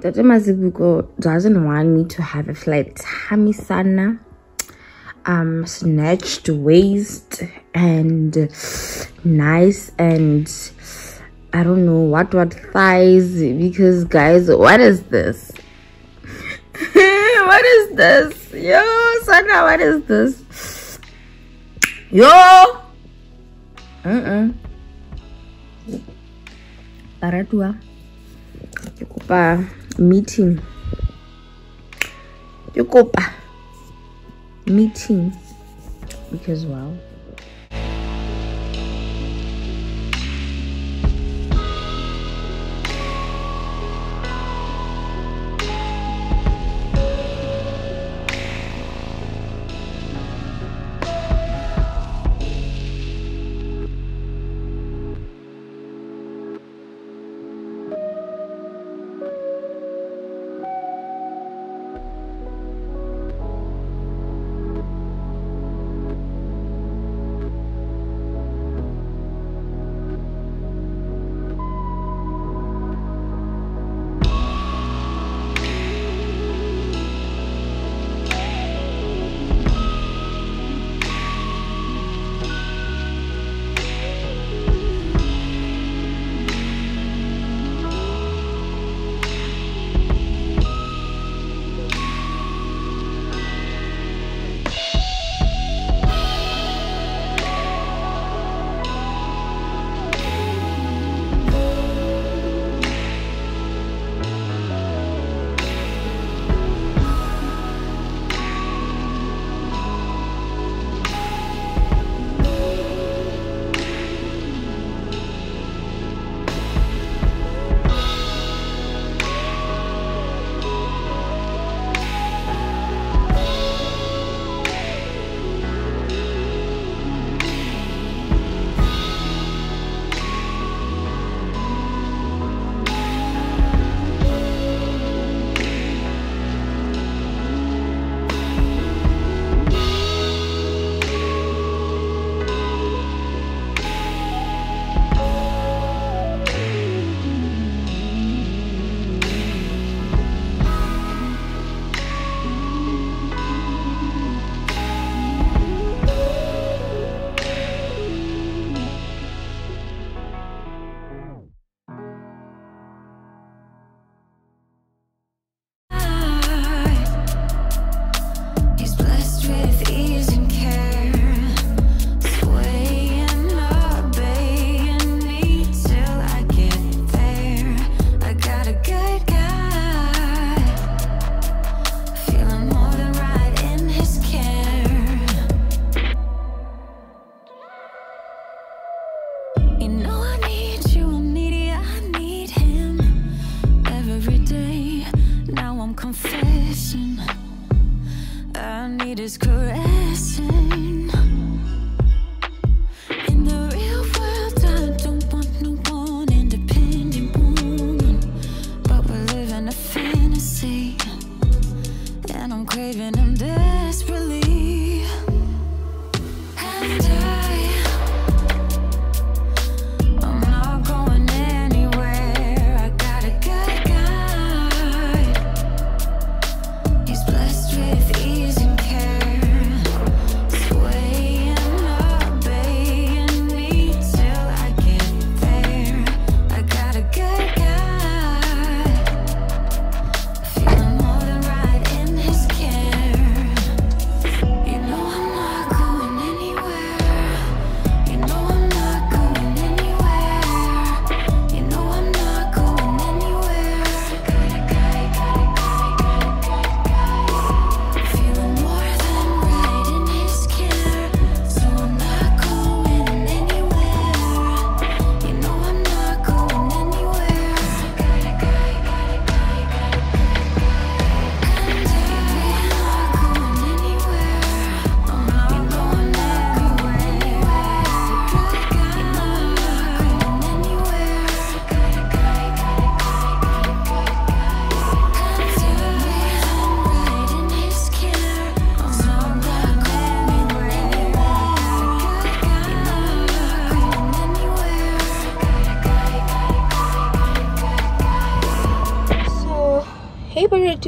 Ntata Mazibuko doesn't want me to have a flat tummy sana, um, snatched waist, and nice and I don't know what what thighs because guys, what is this? what is this? Yo, Sana, what is this? Yo. Mm-mm. Para dua. Cukup meeting. Ke kopa meeting. Because wow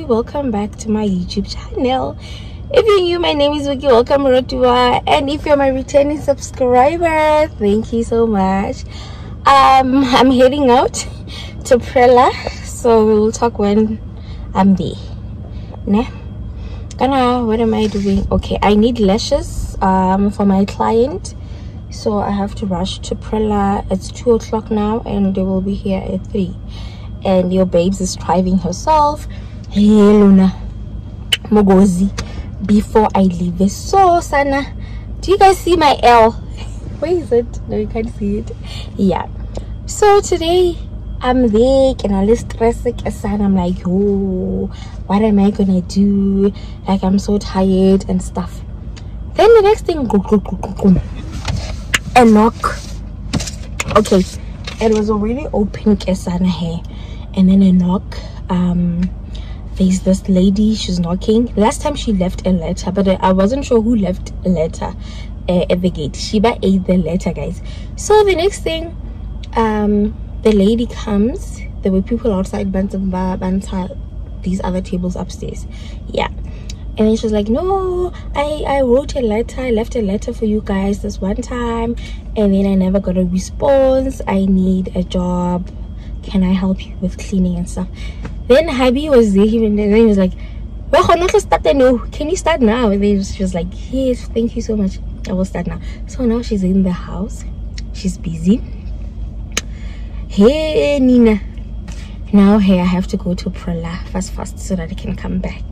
welcome back to my youtube channel. If you're new my name is Vicky welcome Barutua and if you're my returning subscriber thank you so much. Um I'm heading out to Prella so we'll talk when I'm there. Nah Gonna, what am I doing? Okay I need lashes um for my client. So I have to rush to Prella it's two o'clock now and they will be here at three. And your babes is driving herself hey luna. Mogozi before i leave so sana. Do you guys see my l? Where is it? No you can't see it. Yeah. So today i'm there and i stress and i'm like oh what am i gonna do? Like i'm so tired and stuff. Then the next thing go go go go go. A knock. Okay. It was already open kesana hair and then a knock um there's this lady. She's knocking. Last time she left a letter but i wasn't sure who left a letter uh, at the gate. Shiba ate the letter guys. So the next thing um the lady comes. There were people outside Bantamba, Banta, these other tables upstairs. Yeah. And then she was like no i i wrote a letter. I left a letter for you guys this one time and then i never got a response. I need a job. Can i help you with cleaning and stuff then Habi was there and then he was like can you start now? And then she was like yes thank you so much. I will start now. So now she's in the house. She's busy. Hey nina. Now hey i have to go to prala fast fast so that i can come back.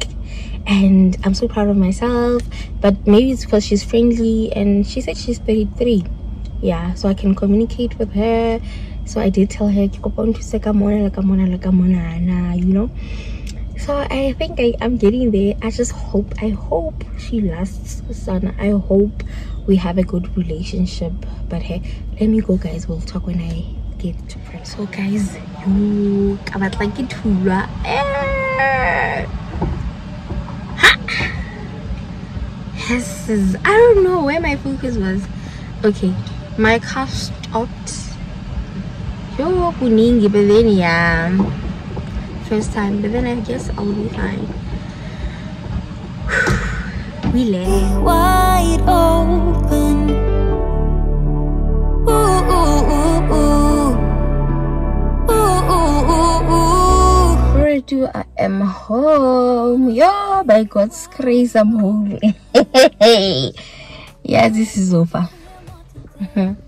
And i'm so proud of myself but maybe it's because she's friendly and she said she's 33 yeah so i can communicate with her so i did tell her you know? So i think I, i'm getting there. I just hope i hope she lasts son. I hope we have a good relationship. But hey let me go guys. We'll talk when i get to prep so guys you I would like it eh. yes i don't know where my focus was. Okay my car stopped Yo kuningi but then yeah first time but then I guess I'll be fine we left wide open ooh, ooh, ooh, ooh. Ooh, ooh, ooh, ooh. Where do I am home? Yo, by God's grace, I'm home. yeah, this is over.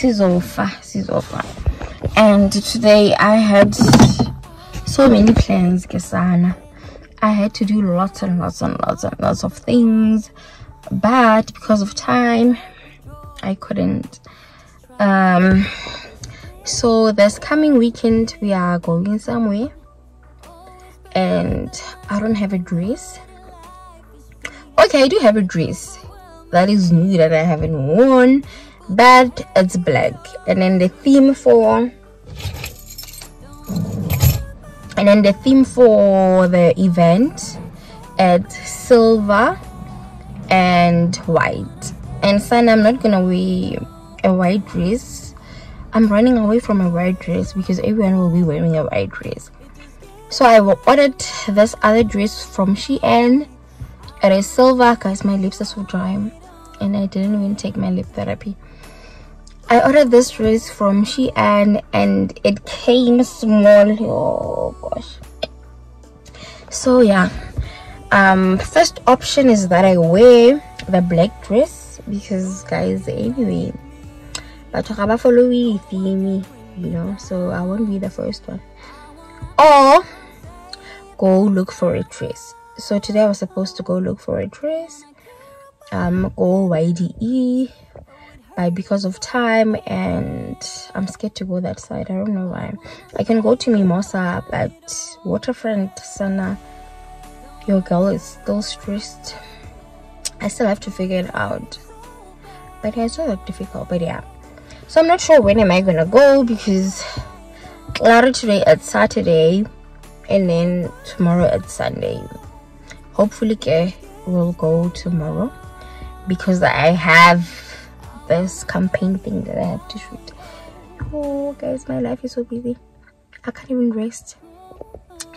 Sizofa, Sizofa. And today I had so many plans, Kesana. I had to do lots and lots and lots and lots of things, but because of time, I couldn't. Um, so this coming weekend we are going somewhere, and I don't have a dress. Okay, I do have a dress that is new that I haven't worn but it's black. And then the theme for and then the theme for the event it's silver and white. And son i'm not gonna wear a white dress. I'm running away from a white dress because everyone will be wearing a white dress. So i ordered this other dress from shein it is silver guys my lips are so dry. And i didn't even take my lip therapy I ordered this dress from Shein and it came small. Oh gosh. So yeah. Um first option is that I wear the black dress because guys anyway but follow me theme you know so I won't be the first one. Or go look for a dress. So today I was supposed to go look for a dress. Um go YDE because of time and i'm scared to go that side. I don't know why. I can go to mimosa but waterfront sana. Your girl is still stressed. I still have to figure it out. But yeah, it's not that difficult but yeah. So i'm not sure when am i gonna go because Clara today it's saturday and then tomorrow it's sunday. Hopefully we'll go tomorrow because i have this campaign thing that I have to shoot. Oh, guys, my life is so busy. I can't even rest.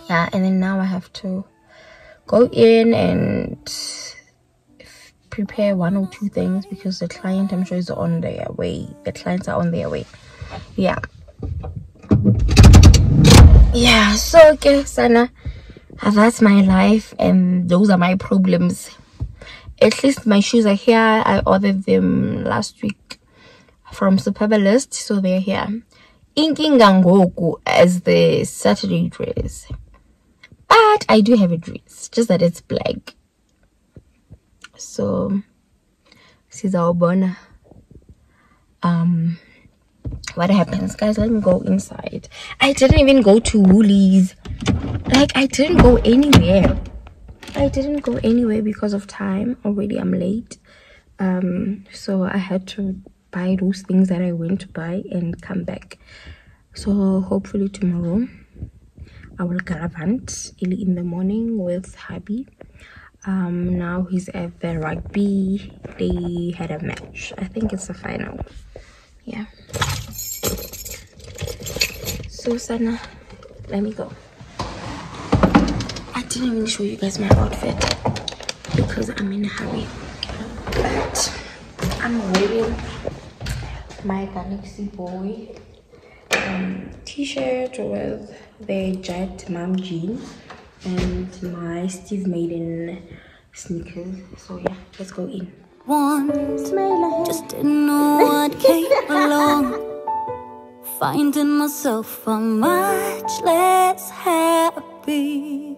Yeah, and then now I have to go in and prepare one or two things because the client I'm sure is on their way. The clients are on their way. Yeah. Yeah, so okay, Sana. That's my life and those are my problems. At least my shoes are here. I ordered them last week from Superbalist, so they're here. Inkinga ngoku as the Saturday dress. But I do have a dress, just that it's black. So this is sizawubona um what happens guys let me go inside i didn't even go to woolies like i didn't go anywhere i didn't go anywhere because of time. Already i'm late. Um so i had to buy those things that i went to buy and come back. So hopefully tomorrow i will galavant early in the morning with hubby. Um now he's at the rugby. They had a match. I think it's the final. Yeah. So sana let me go didn't even show you guys my outfit because i'm in a hurry but i'm wearing my galaxy boy um, t-shirt with the jet mom jeans and my Steve Madden sneakers so yeah let's go in Once, just didn't know what came along. Finding myself a much less happy.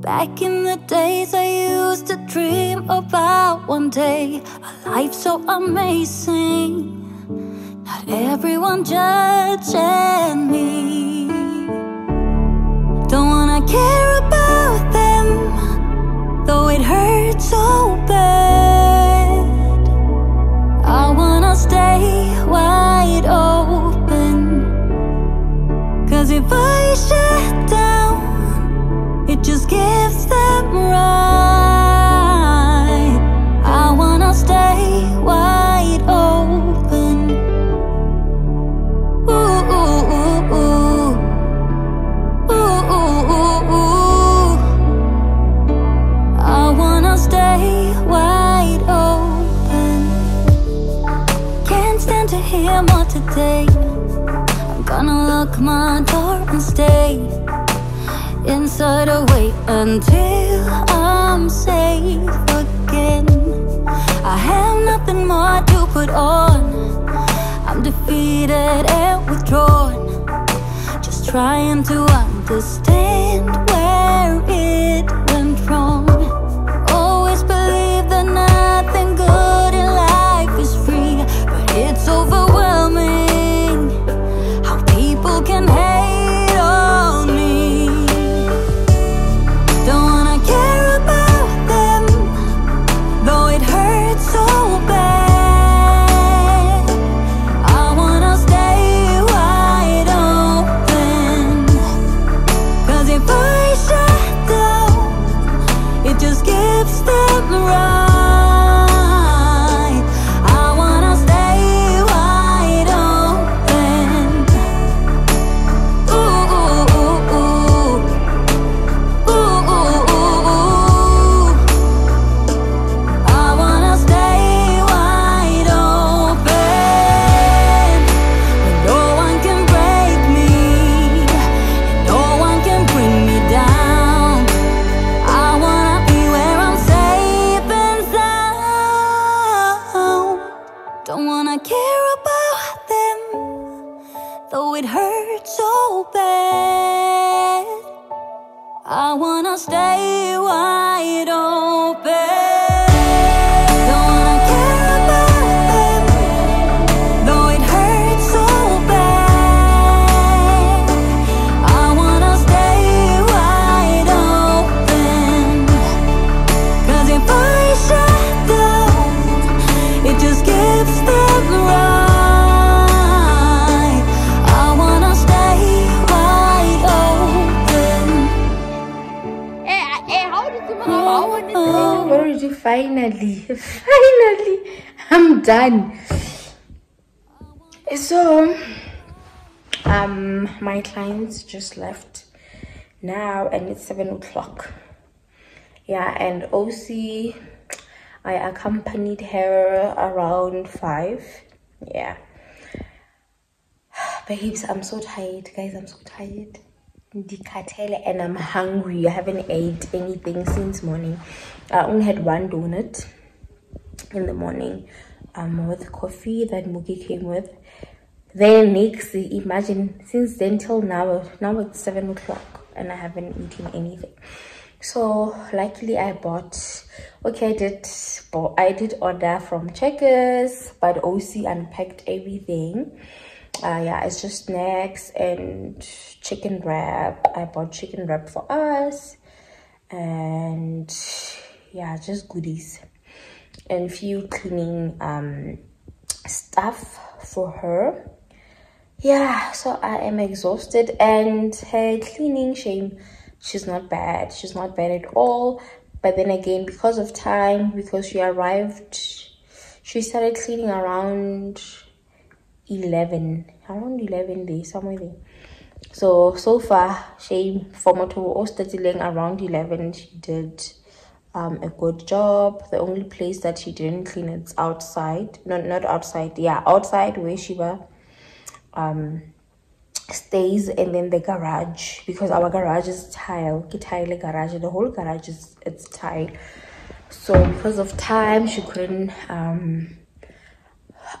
Back in the days, I used to dream about one day a life so amazing. Not everyone judging me. Don't wanna care about them, though it hurts so bad. I wanna stay wide open. Cause if I shut down, just gives them right. I wanna stay wide open. Ooh, ooh, ooh, ooh. Ooh, ooh, ooh, ooh. I wanna stay wide open. Can't stand to hear more today. I'm gonna lock my door and stay inside away until I'm safe again. I have nothing more to put on. I'm defeated and withdrawn. Just trying to understand where it went wrong. Oh, finally, finally, I'm done. So, um my clients just left now and it's seven o'clock. Yeah and oc i accompanied her around five. Yeah. Babes i'm so tired. Guys i'm so tired ndikhathele and i'm hungry. I haven't ate anything since morning. I only had one donut in the morning um with coffee that Muki came with. Then next imagine since then till now now it's seven o'clock and i haven't eaten anything. So luckily i bought okay i did i did order from checkers but oc unpacked everything uh yeah it's just snacks and chicken wrap. I bought chicken wrap for us and yeah just goodies. And few cleaning um stuff for her. Yeah so i am exhausted and her cleaning shame. She's not bad. She's not bad at all. But then again because of time because she arrived she started cleaning around 11 around 11 days somewhere there. So so far she for moto all starting around 11 she did um, a good job. The only place that she didn't clean it's outside. No not outside yeah outside where she was um stays and then the garage because our garage is tile. Tile garage the whole garage is it's tile. So because of time she couldn't um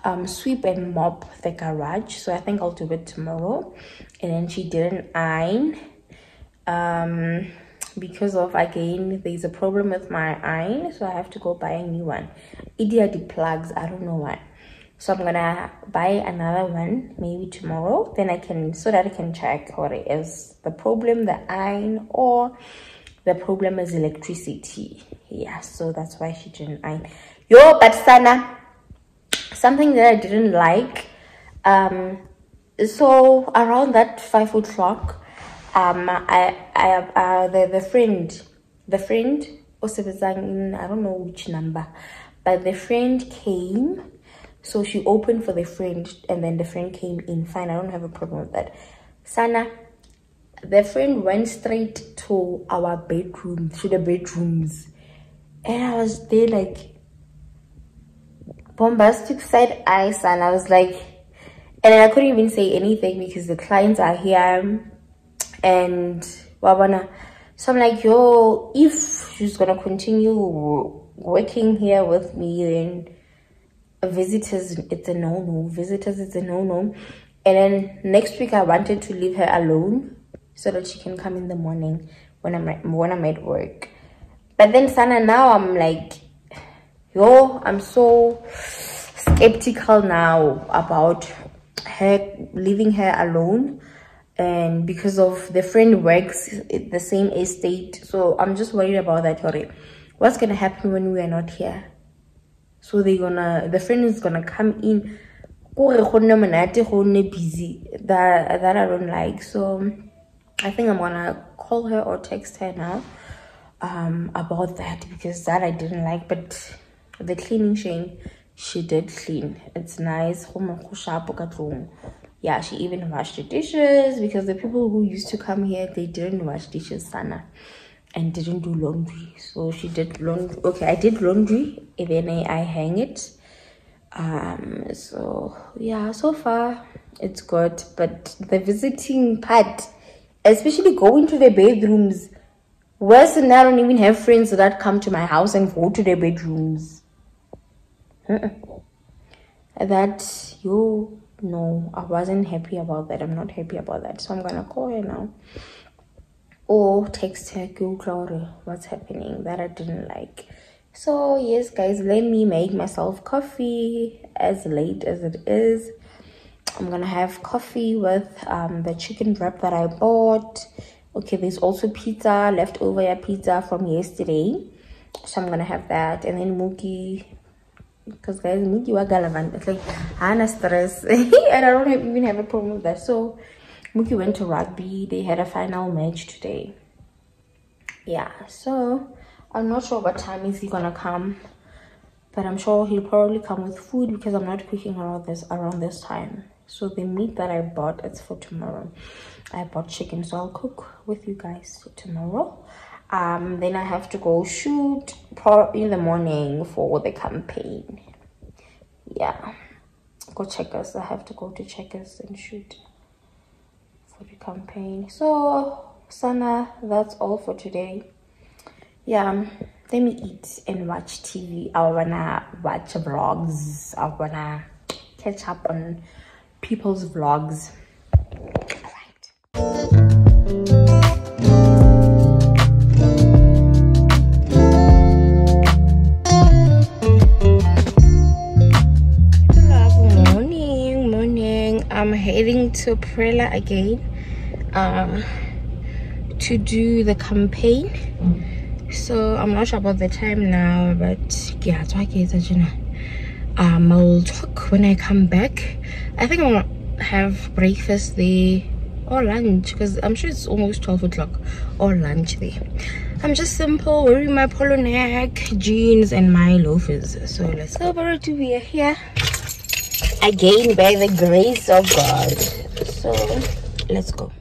um sweep and mop the garage. So i think i'll do it tomorrow. And then she didn't iron um because of again there's a problem with my iron so i have to go buy a new one. Idiot plugs i don't know why so i'm gonna buy another one maybe tomorrow. Then i can so that i can check what it is. The problem the iron or the problem is electricity. Yeah so that's why she didn't iron. Yo but sana something that i didn't like um so around that five o'clock um i i uh the the friend the friend i don't know which number but the friend came so she opened for the friend and then the friend came in. Fine, I don't have a problem with that. Sana, the friend went straight to our bedroom, to the bedrooms. And I was there like bombastic side eyes and I was like and I couldn't even say anything because the clients are here and wabana. So I'm like, yo, if she's gonna continue working here with me, then visitors it's a no-no. Visitors it's a no-no. And then next week i wanted to leave her alone so that she can come in the morning when i'm when i'm at work. But then sana now i'm like yo i'm so skeptical now about her leaving her alone and because of the friend works at the same estate. So i'm just worried about that what's gonna happen when we are not here? So they're gonna the friend is gonna come in. Busy. That that i don't like. So i think i'm gonna call her or text her now um about that because that i didn't like but the cleaning shame she did clean. It's nice yeah she even washed the dishes because the people who used to come here they didn't wash dishes sana and didn't do laundry. So she did laundry okay i did laundry i, I hang it. Um so yeah so far it's good. But the visiting part especially going to the bedrooms worse than i don't even have friends that come to my house and go to their bedrooms that you no i wasn't happy about that i'm not happy about that so i'm gonna call her now or text her Google what's happening that I didn't like. So yes guys, let me make myself coffee as late as it is. I'm gonna have coffee with um, the chicken wrap that I bought. Okay, there's also pizza, leftover pizza from yesterday. So I'm gonna have that and then Mookie because guys Mookie was gallant. It's like I'm stress and I don't have, even have a problem with that. So Mookie went to rugby. They had a final match today. Yeah, so I'm not sure what time is he gonna come, but I'm sure he'll probably come with food because I'm not cooking around this around this time. so the meat that i bought it's for tomorrow i bought chicken so i'll cook with you guys tomorrow um then i have to go shoot in the morning for the campaign. Yeah. Go checkers. I have to go to checkers and shoot for the campaign. So sana that's all for today. Yeah let me eat and watch tv i wanna watch vlogs. I wanna catch up on people's vlogs. All right I'm heading to Prela again uh, to do the campaign. So I'm not sure about the time now, but yeah, um, I'll talk when I come back. I think I'll have breakfast there or lunch because I'm sure it's almost 12 o'clock or lunch there. I'm just simple wearing my polo neck, jeans, and my loafers. So let's go over to here. here again by the grace of God. So let's go.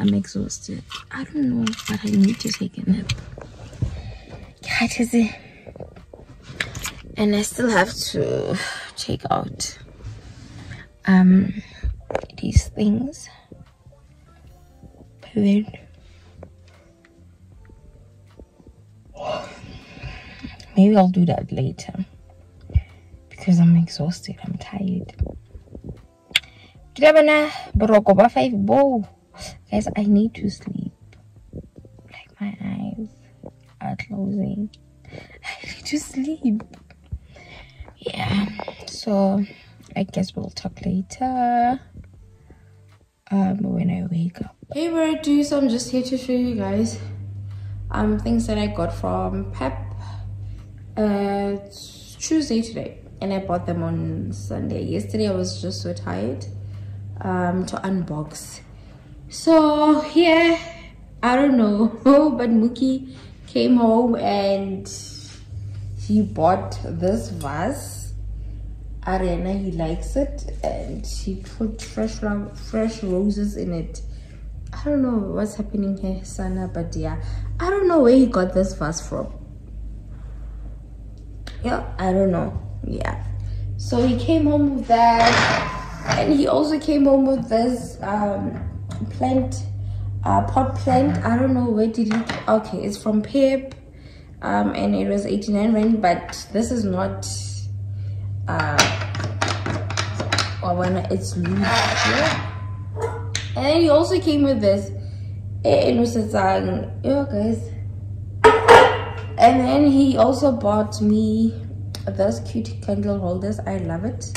I'm exhausted. I don't know, but I need to take a nap. Is it? And I still have to check out um these things. Maybe I'll do that later because I'm exhausted. I'm tired. Boroko ba five bow guys i need to sleep. Like my eyes are closing. I need to sleep. Yeah so i guess we'll talk later. Um when i wake up. Hey do so i'm just here to show you guys um things that i got from pep. Uh tuesday today and i bought them on sunday. Yesterday i was just so tired um to unbox so yeah i don't know. But Mookie came home and he bought this vase. Arena he likes it and he put fresh fresh roses in it. I don't know what's happening here sana but yeah. I don't know where he got this vase from. Yeah i don't know. Yeah. So he came home with that and he also came home with this um plant uh, pot plant i don't know where did it okay it's from Pep um and it was 89 rand but this is not uh when it's loose And then he also came with this. Eh, Yo guys. And then he also bought me those cute candle holders. I love it.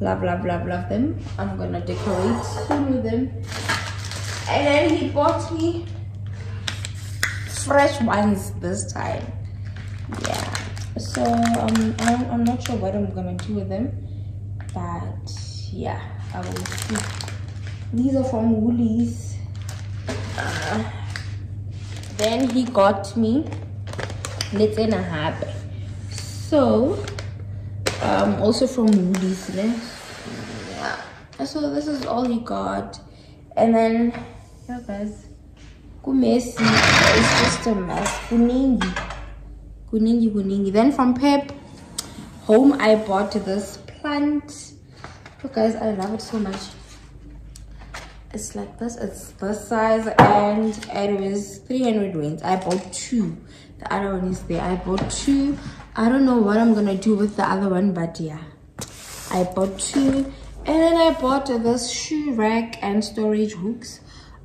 Love, love, love, love them. I'm gonna decorate soon with them. And then he bought me fresh ones this time. Yeah. So um, I'm, I'm not sure what I'm gonna do with them. But yeah, I will see. These are from Woolies. Uh, then he got me let's in a habit so um also from Woolies yeah so this is all he got and then guys it's just a mess. Kuningi. Kuningi kuningi. Then from pep home i bought this plant. Look guys i love it so much. It's like this. It's this size and it was 300 rands. I bought two. The other one is there. I bought two. I don't know what i'm gonna do with the other one but yeah. I bought two. And then i bought this shoe rack and storage hooks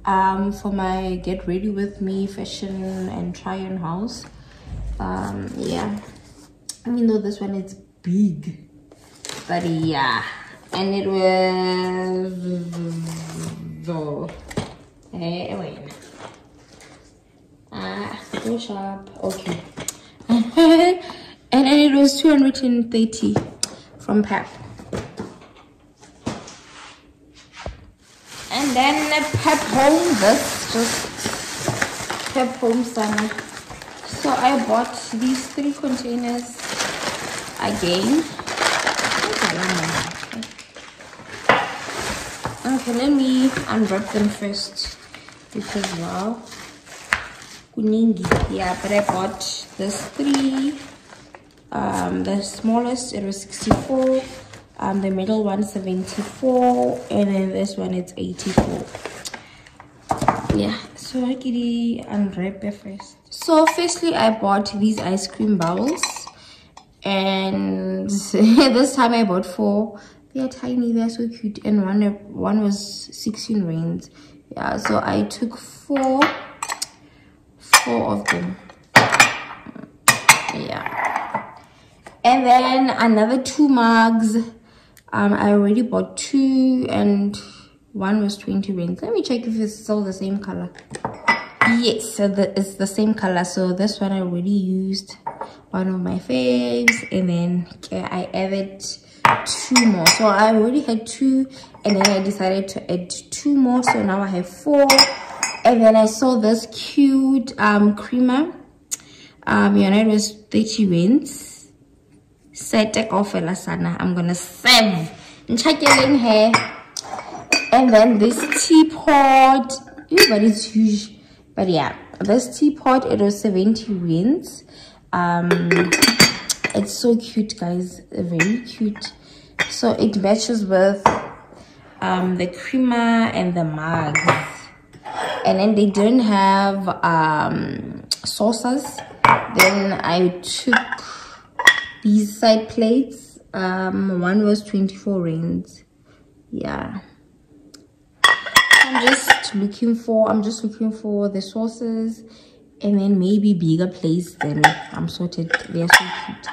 um, for my get ready with me fashion and try on house. Um, yeah. Even though this one is big. But yeah. And it was the eh, wait ah go shop. Okay. And, and it was 230 from Pep and then Home this just Pep Home summer so I bought these three containers again. Okay let me unwrap them first because wow kuningi. Yeah but i bought this three um the smallest it was 64 um the middle one 74 and then this one it's 84 yeah so i can unwrap it first. So firstly i bought these ice cream bowls and this time i bought four. They're tiny they're so cute and one one was 16 rands yeah so i took four four of them. Yeah. And then another two mugs um i already bought two and one was 20 rings let me check if it's still the same color. Yes so the, it's the same color. So this one i already used one of my faves and then okay, i added two more. So i already had two and then i decided to add two more. So now i have four. And then i saw this cute um creamer. Um your it was 30 wins set offer sana i'm gonna save and check in here and then this teapot. Ooh, but it's huge. But yeah this teapot it was 70 wins um it's so cute guys. Very cute. So it matches with um the creamer and the mugs and then they didn't have um sauces. Then i took these side plates um one was 24 rands. Yeah. I'm just looking for i'm just looking for the sauces and then maybe bigger plates then i'm sorted they're so cute.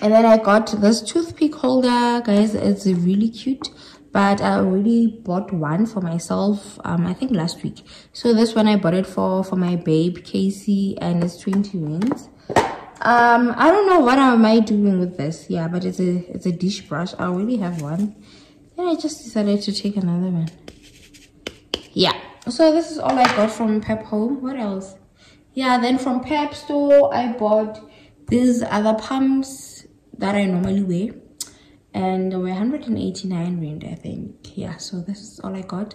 And then i got this toothpick holder. Guys it's really cute but i already bought one for myself um i think last week. So this one i bought it for for my babe casey and it's 20 wins um i don't know what am i doing with this. Yeah but it's a it's a dish brush. I already have one. Then i just decided to take another one. Yeah. So this is all i got from pep home. What else? Yeah then from pep store i bought these other pumps that I normally wear. And we're 189 rand I think. Yeah so this is all I got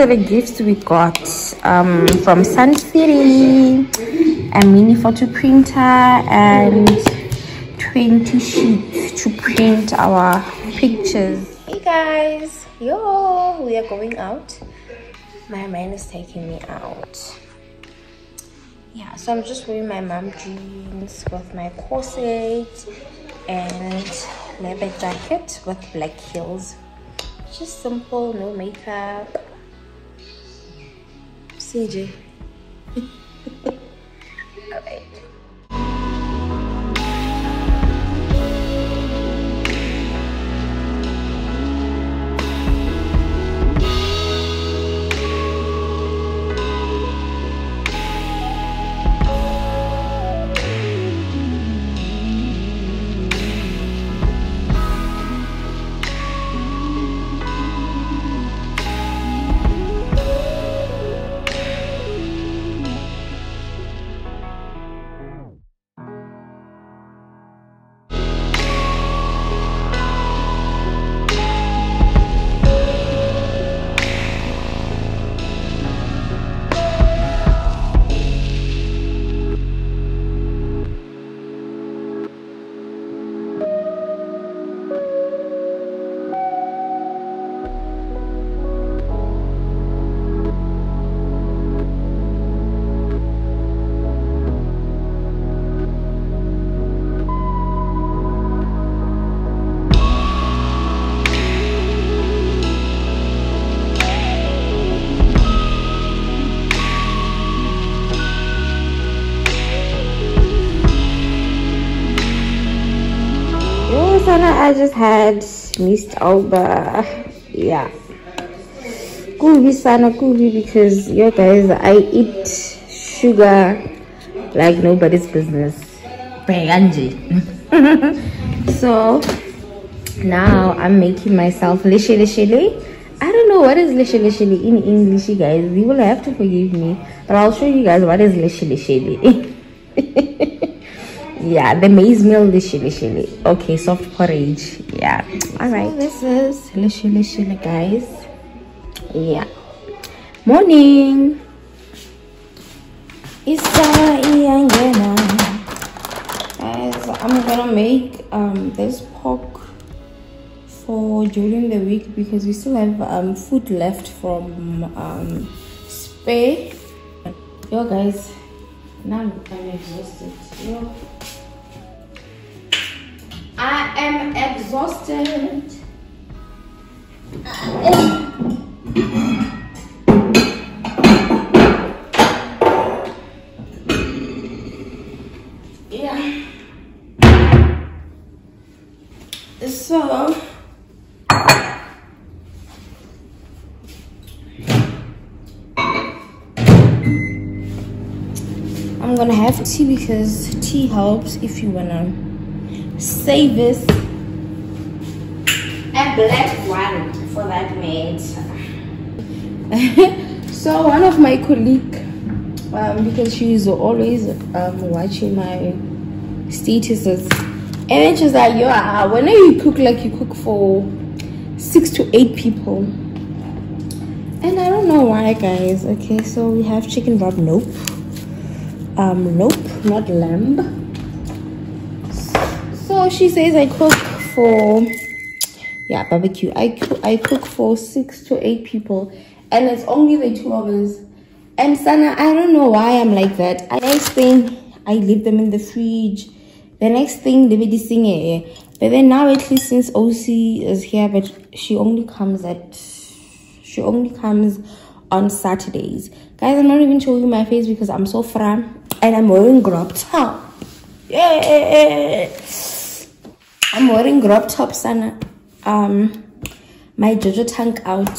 are the gifts we got um, from Sun City. A mini photo printer and 20 sheets to print our pictures. Hey guys, yo, we are going out. My man is taking me out. Yeah, so I'm just wearing my mom jeans with my corset and leather jacket with black heels just simple no makeup Cid. I just had Mist Alba. Yeah. Kubi sana kubi because yo guys I eat sugar like nobody's business. so now I'm making myself lishy lishy. I don't know what is lishy lishy in English, you guys. You will have to forgive me, but I'll show you guys what is lishy lishy. yeah the maize meal lishili shili okay soft porridge. Yeah. All right so this is lishili shili guys. Yeah. Morning. Isa iyangena. Guys i'm gonna make um this pork for during the week because we still have um food left from um spare yo guys. Now i'm exhausted yo I am exhausted. yeah. So I'm gonna have tea because tea helps if you wanna Savers and black one for that matter. so one of my colleague, um, because she's always um, watching my statuses, and then she's like, "Yo, uh, whenever you cook, like you cook for six to eight people." And I don't know why, guys. Okay, so we have chicken broth. Nope. Um, nope, not lamb she says I cook for yeah barbecue. I cook I cook for six to eight people, and it's only the two of us. And Sana, I don't know why I'm like that. I next thing I leave them in the fridge. The next thing they be singing. But then now at least since OC is here, but she only comes at she only comes on Saturdays. Guys, I'm not even showing my face because I'm so fran and I'm wearing crop top. Yeah. I'm wearing crop tops and um my Jojo tank out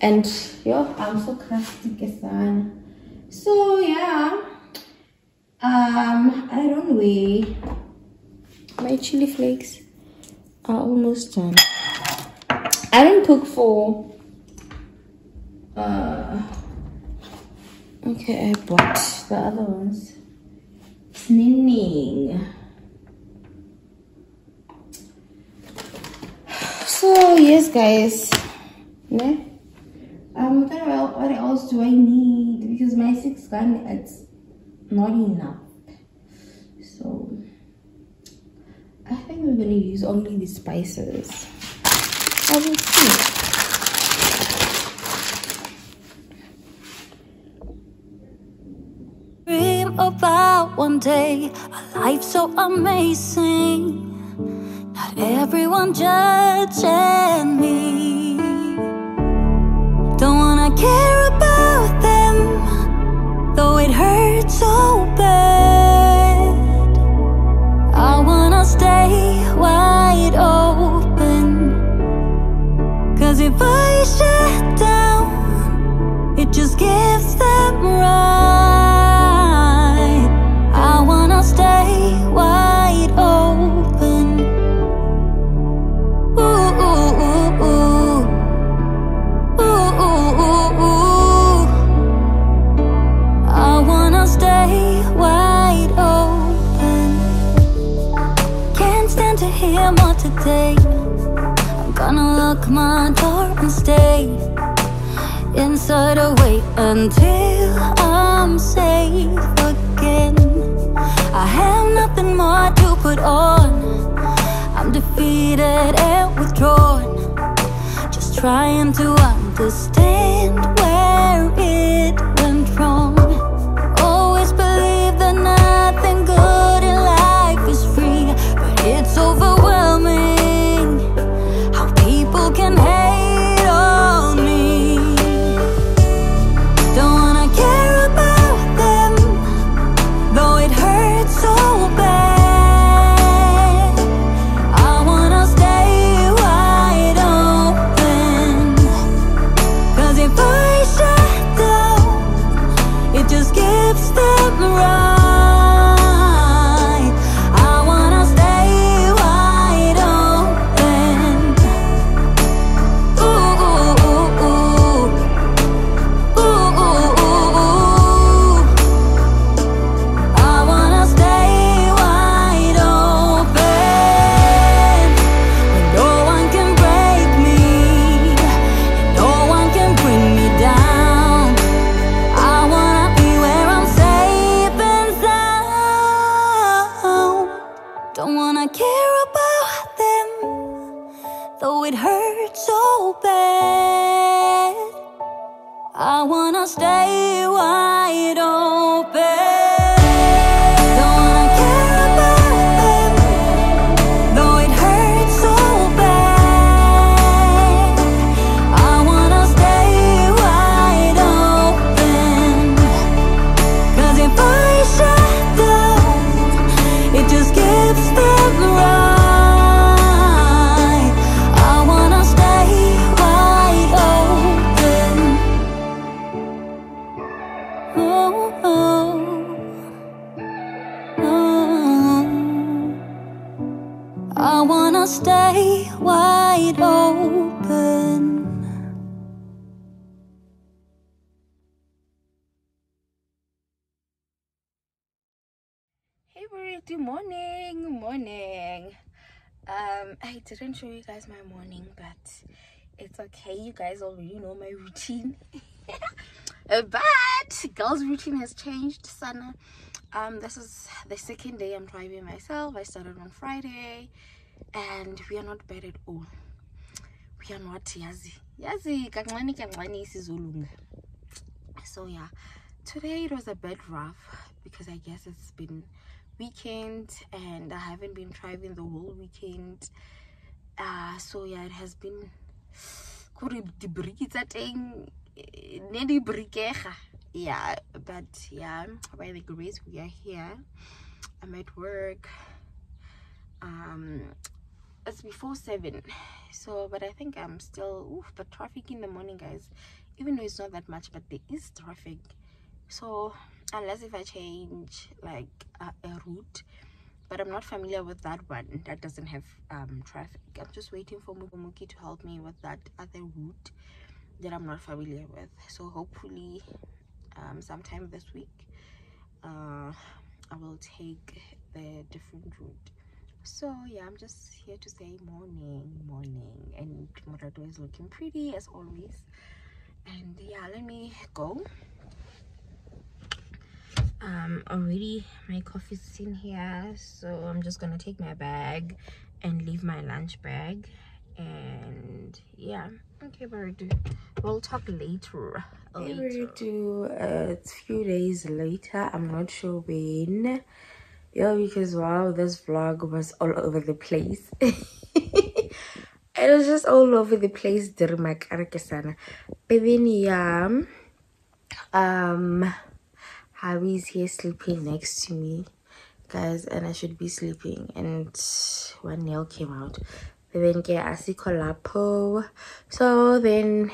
and yo I'm so crafty kesan. So yeah. Um I don't weigh my chili flakes are almost done. I don't cook for uh okay I bought the other ones. Sninning. So yes guys ne um what what else do I need? Because my six gun it's not enough. So I think we're gonna use only the spices. I will see. dream about one day a life so amazing. Everyone judging me. Don't wanna care about them, though it hurts so inside or wait until I'm safe again. I have nothing more to put on. I'm defeated and withdrawn. Just trying to understand where it Burrito, morning, morning. Um, I didn't show you guys my morning, but it's okay. You guys already know my routine. Uh, but girls' routine has changed, Sana. Um, this is the second day I'm driving myself. I started on Friday, and we are not bad at all. We are not yazi. Yazi. So yeah, today it was a bit rough because I guess it's been weekend and I haven't been driving the whole weekend. Uh, so yeah, it has been kore di-brake tsa teng eh, ne yeah but yeah by the grace we are here. I'm at work um it's before seven. So but i think i'm still oof, the traffic in the morning guys even though it's not that much but there is traffic so unless if i change like a, a route but i'm not familiar with that one that doesn't have um traffic. I'm just waiting for muki to help me with that other route that i'm not familiar with. So hopefully um sometime this week uh i will take the different route. So yeah i'm just here to say morning morning. And Murado is looking pretty as always. And yeah let me go um already my coffee's in here so i'm just gonna take my bag and leave my lunch bag. And yeah. Okay but we'll talk later later. do uh, it's a few days later. I'm not sure when. Yeah because wow this vlog was all over the place. It was just all over the place during my sana but then yeah um Harry's here sleeping next to me guys and i should be sleeping. And one nail came out then get asikho lapho so then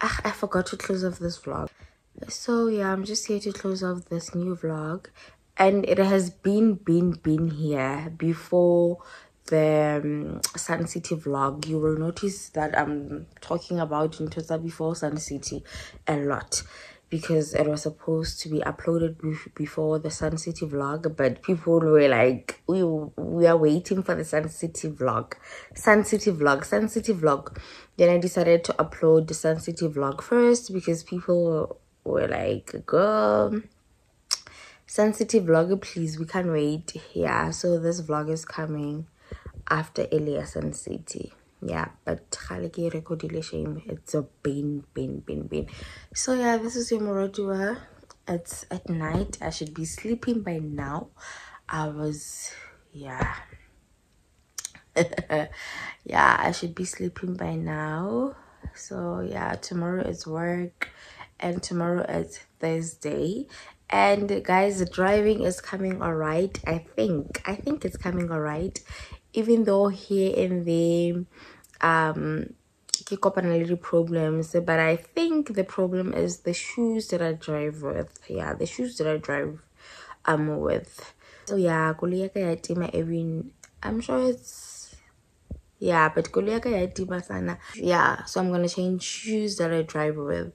ah, i forgot to close off this vlog. So yeah i'm just here to close off this new vlog. And it has been been been here before the um, sun city vlog. You will notice that i'm talking about Ntosa before sun city a lot because it was supposed to be uploaded before the Sun City vlog, but people were like, we, we are waiting for the Sun City vlog. Sun City vlog, Sun City vlog. Then I decided to upload the Sun City vlog first because people were like, girl, Sun City vlog, please, we can't wait. Yeah, so this vlog is coming after Elias Sun City yeah but it's a pain pain pain pain. So yeah this is your it's at night. I should be sleeping by now. I was yeah. Yeah i should be sleeping by now. So yeah tomorrow is work and tomorrow is thursday. And guys the driving is coming all right i think. I think it's coming all right even though here and there um kick up a little problems but i think the problem is the shoes that i drive with. Yeah the shoes that i drive um with. So yeah every i'm sure it's yeah but sana yeah so i'm gonna change shoes that i drive with.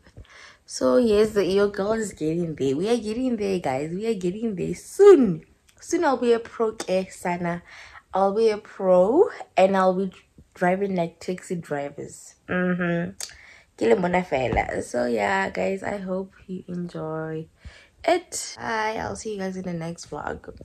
So yes your girl is getting there. We are getting there guys. We are getting there soon. Soon i'll be a pro sana I'll be a pro and I'll be driving like taxi drivers. Mm-hmm. So yeah, guys, I hope you enjoy it. Bye. I'll see you guys in the next vlog.